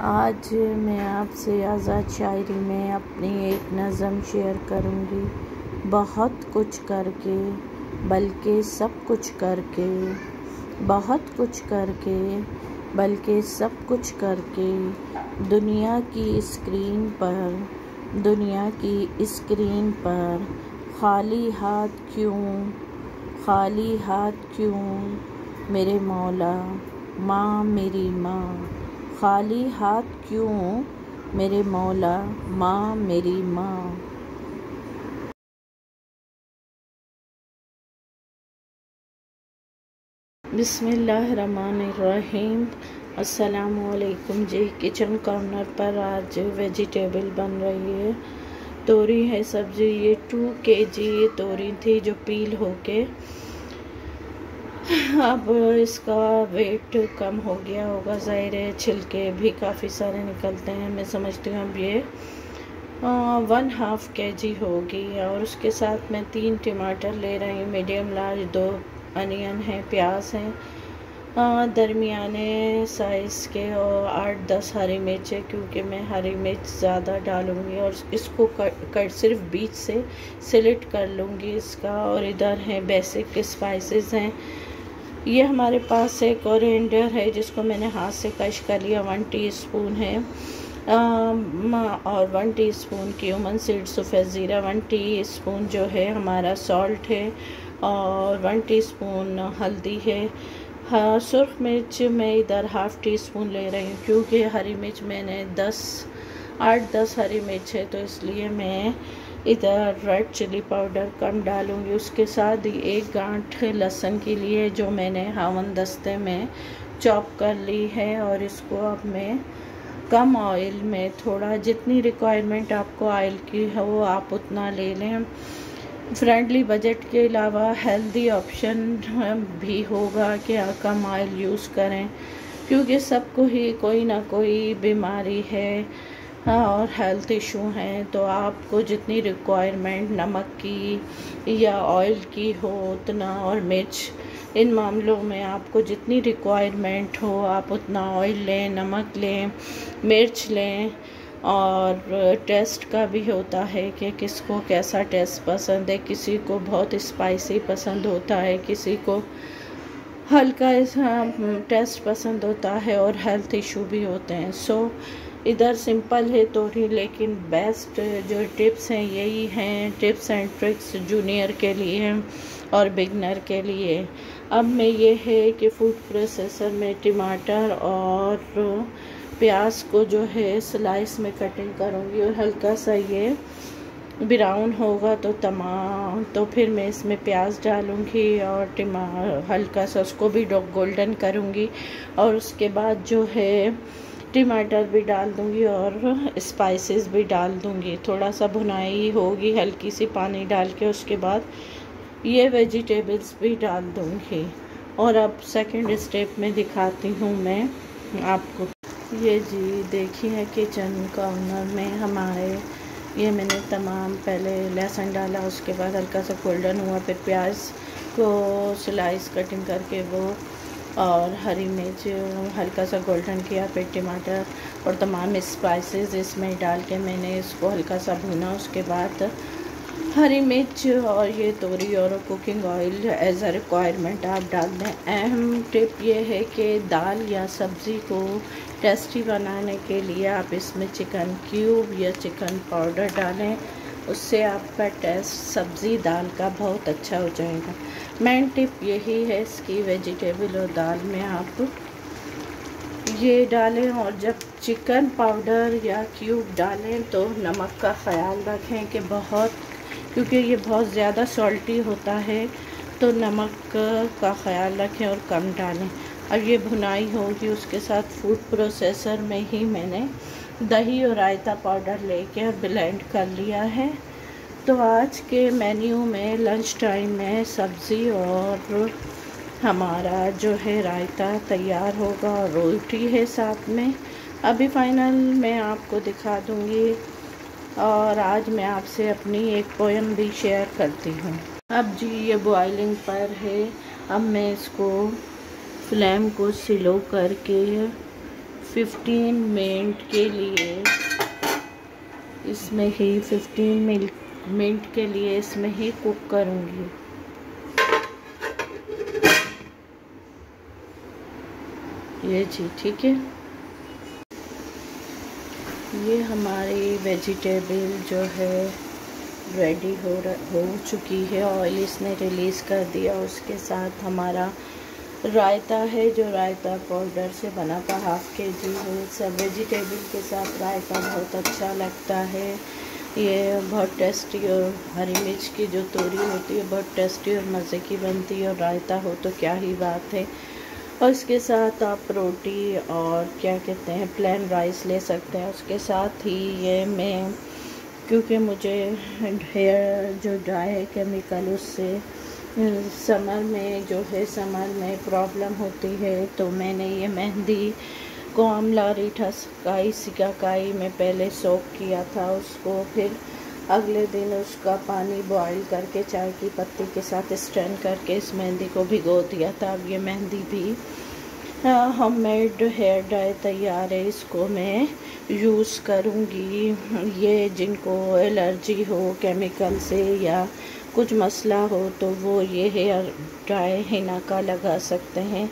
आज मैं आपसे आज़ाद शायरी में अपनी एक नज़म शेयर करूँगी। बहुत कुछ करके, बल्कि सब कुछ करके, बहुत कुछ करके, बल्कि सब कुछ करके, दुनिया की स्क्रीन पर, दुनिया की स्क्रीन पर, खाली हाथ क्यों, खाली हाथ क्यों, मेरे मौला, माँ मेरी माँ। खाली हाथ क्यों? मेरे मौला, माँ मेरी माँ। बिस्मिल्लाहिर्रहमानिर्रहीम। अस्सलामुअलैकुम। जी किचन कॉर्नर पर आज वेजिटेबल बन रही है। तोरी है सब्ज़ी, ये टू के जी ये तोरी थी जो पील होके अब इसका वेट कम हो गया होगा, ज़ाहिर है छिलके भी काफ़ी सारे निकलते हैं, मैं समझती हूँ अब ये। वन हाफ़ के जी होगी और उसके साथ मैं तीन टमाटर ले रही हूँ मीडियम लार्ज दो अनियन हैं, प्याज हैं। दरमियाने साइज़ के और आठ दस हरी मिर्च क्योंकि मैं हरी मिर्च ज़्यादा डालूँगी और इसको कट कट सिर्फ़ बीच से सिलेक्ट कर लूँगी इसका और इधर हैं बेसिक स्पाइसेस हैं। ये हमारे पास एक कोरिएंडर है जिसको मैंने हाथ से कश कर लिया वन टीस्पून है। और वन टीस्पून क्यूमन सीड सफ़ेद ज़ीरा वन टीस्पून जो है हमारा सॉल्ट है, और वन टीस्पून हल्दी है। हाँ सुरख मिर्च मैं इधर हाफ़ टी स्पून ले रही हूँ, क्योंकि हरी मिर्च मैंने दस, आठ, दस हरी मिर्च है तो इसलिए मैं इधर रेड चिली पाउडर कम डालूँगी। उसके साथ ही एक गांठ लहसुन के लिए जो मैंने हावन दस्ते में चॉप कर ली है और इसको अब मैं कम ऑयल में थोड़ा जितनी रिक्वायरमेंट आपको ऑयल की है वो आप उतना ले लें। फ्रेंडली बजट के अलावा हेल्दी ऑप्शन भी होगा कि कम ऑयल यूज़ करें, क्योंकि सबको ही कोई ना कोई बीमारी है। और हेल्थ इशू हैं तो आपको जितनी रिक्वायरमेंट नमक की या ऑयल की हो उतना और मिर्च इन मामलों में आपको जितनी रिक्वायरमेंट हो आप उतना ऑयल लें नमक लें मिर्च लें और टेस्ट का भी होता है कि किसको कैसा टेस्ट पसंद है किसी को बहुत स्पाइसी पसंद होता है किसी को हल्का टेस्ट पसंद होता है और हेल्थ इशू भी होते हैं। सो so, इधर सिंपल है थोड़ी लेकिन बेस्ट जो टिप्स हैं, यही हैं। टिप्स एंड ट्रिक्स जूनियर के लिए और बिगनर के लिए। अब मैं ये है कि फ़ूड प्रोसेसर में टमाटर और प्याज को जो है स्लाइस में कटिंग करूँगी और हल्का सा ये ब्राउन होगा तो तमाम तो फिर मैं इसमें प्याज डालूँगी और टमा, हल्का सा उसको भी गोल्डन करूँगी। और उसके बाद जो है टमाटर भी डाल दूँगी और स्पाइसेस भी डाल दूँगी। थोड़ा सा भुनाई होगी, हल्की सी पानी डाल के उसके बाद ये वेजिटेबल्स भी डाल दूँगी। और अब सेकंड स्टेप में दिखाती हूँ मैं आपको। ये जी, देखिए किचन कॉर्नर में हमारे ये मैंने तमाम पहले लहसुन डाला, उसके बाद हल्का सा गोल्डन हुआ फिर प्याज को स्लाइस कटिंग करके वो और हरी मिर्च, हल्का सा गोल्डन किया, फिर टमाटर और तमाम स्पाइसेस इसमें डाल के मैंने इसको हल्का सा भुना। उसके बाद हरी मिर्च और ये तोरी और cooking oil as a requirement आप डाल दें। अहम टिप ये है कि दाल या सब्ज़ी को टेस्टी बनाने के लिए आप इसमें चिकन क्यूब या चिकन पाउडर डालें। उससे आपका टेस्ट सब्ज़ी दाल का बहुत अच्छा हो जाएगा। मेन टिप यही है इसकी वेजिटेबल और दाल में आप ये डालें और जब चिकन पाउडर या क्यूब डालें तो नमक का ख़्याल रखें कि बहुत, क्योंकि ये बहुत ज़्यादा सॉल्टी होता है तो नमक का ख़्याल रखें और कम डालें। अब ये भुनाई होगी, उसके साथ फ़ूड प्रोसेसर में ही मैंने दही और रायता पाउडर लेके और ब्लेंड कर लिया है। तो आज के मेन्यू में लंच टाइम में सब्ज़ी और हमारा जो है रायता तैयार होगा और रोटी है साथ में। अभी फाइनल मैं आपको दिखा दूँगी और आज मैं आपसे अपनी एक पोएम भी शेयर करती हूँ। अब जी ये बॉइलिंग पर है। अब मैं इसको फ्लेम को स्लो करके 15 मिनट के लिए, इसमें ही 15 मिनट के लिए इसमें ही कुक करूँगी। ये जी, ठीक है? ये हमारी वेजिटेबल जो है रेडी हो हो चुकी है ऑयल इसने रिलीज़ कर दिया, उसके साथ हमारा रायता है जो रायता पाउडर से बना था हाफ़ के जी है। सब वेजिटेबल के साथ रायता बहुत अच्छा लगता है। ये बहुत टेस्टी और हरी मिर्च की जो तोरी होती है, बहुत टेस्टी और मज़े की बनती है। और रायता हो तो क्या ही बात है। और इसके साथ आप रोटी और क्या कहते हैं प्लेन राइस ले सकते हैं। उसके साथ ही ये मैं, क्योंकि मुझे हेयर जो ड्राई है केमिकल उससे समर में जो है, समर में प्रॉब्लम होती है तो मैंने ये मेहंदी को अमला रीठा काई सिकाकाई में पहले सोक किया था, उसको फिर अगले दिन उसका पानी बॉईल करके, चाय की पत्ती के साथ स्टैंड करके इस मेहंदी को भिगो दिया था। अब ये मेहंदी भी हम मेड हेयर डाई तैयार है, इसको मैं यूज़ करूँगी। ये जिनको एलर्जी हो केमिकल से या कुछ मसला हो तो वो ये हेयर ड्राई हिना का लगा सकते हैं।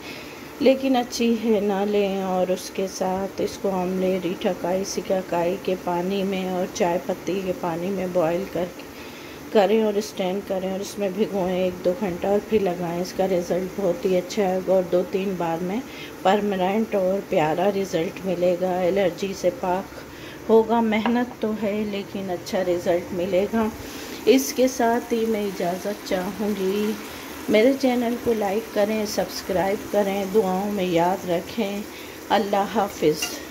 लेकिन अच्छी है ना लें और उसके साथ इसको आमले रीठाकाई सिकाकाई के पानी में और चाय पत्ती के पानी में बॉईल करके करें और स्टैंड करें और इसमें भिगोएँ एक दो घंटा और फिर लगाएँ। इसका रिज़ल्ट बहुत ही अच्छा है और दो तीन बार में परमानेंट और प्यारा रिज़ल्ट मिलेगा। एलर्जी से पाक होगा, मेहनत तो है, लेकिन अच्छा रिज़ल्ट मिलेगा। इसके साथ ही मैं इजाज़त चाहूँगी। मेरे चैनल को लाइक करें, सब्सक्राइब करें, दुआओं में याद रखें। अल्लाह हाफिज़।